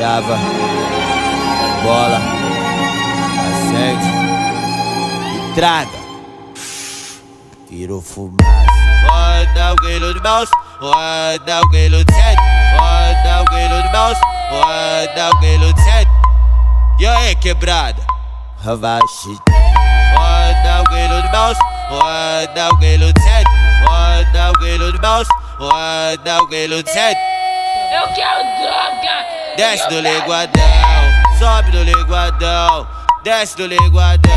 chava, bola, acende e traga. Tiro fumaça. Roda o grilo de mouse, roda o grilo de sede, roda o grilo de mouse, roda o grilo de sede. E aí, quebrada? Ravache. Roda o grilo de mouse, roda o grilo de sede, roda o grilo de mouse, roda o grilo de sede. Eu quero droga! Desce do linguadão, sobe do linguadão, desce do linguadão.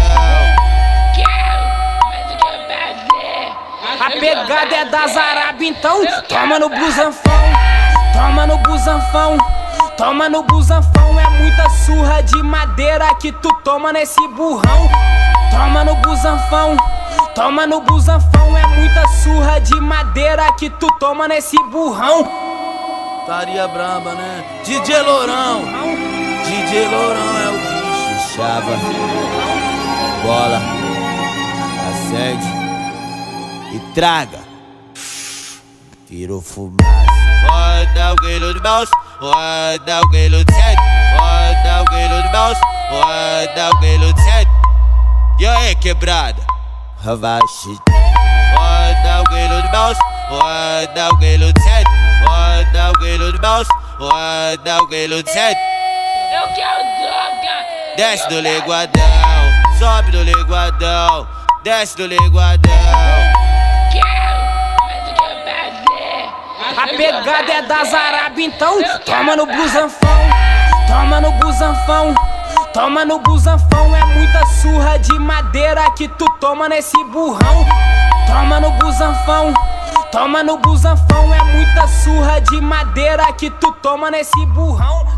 Quero! Mas o que eu fazer? A pegada é das Arábia, então toma no busanfão, toma no busanfão, toma no busanfão. É muita surra de madeira que tu toma nesse burrão. Toma no busanfão, toma no busanfão. É muita surra de madeira que tu toma nesse burrão. Taria braba, né? DJ Lourão, DJ Lourão é o bicho. chava, bola, acende e traga. Tiro fumaça. Roda o grilo de mouse, roda o grilo de sede, roda o grilo de mouse, roda o grilo de sede. E aí, quebrada? Ravache. Roda o grilo de mouse, roda o grilo de sede, roda o grilo de roda o grilo de sede. Eu quero droga! Desce do linguadão, sobe do linguadão, desce do linguadão. Quero! Mas o que eu fazer? A pegada é das Arábia, então toma no busanfão, toma no busanfão, toma no busanfão. É muita surra de madeira que tu toma nesse burrão. Toma no busanfão, toma no busanfão. É muita surra de madeira que tu toma nesse burrão.